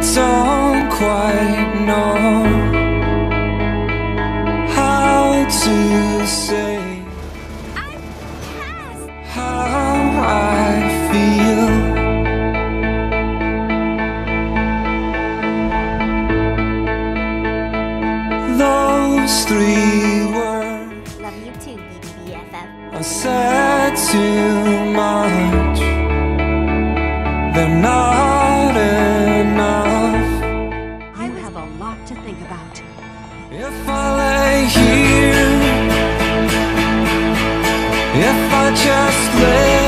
don't quite know how to say how I feel. Those three words Love you too, are said too much. They're not lot to think about. If I lay here, if I just lay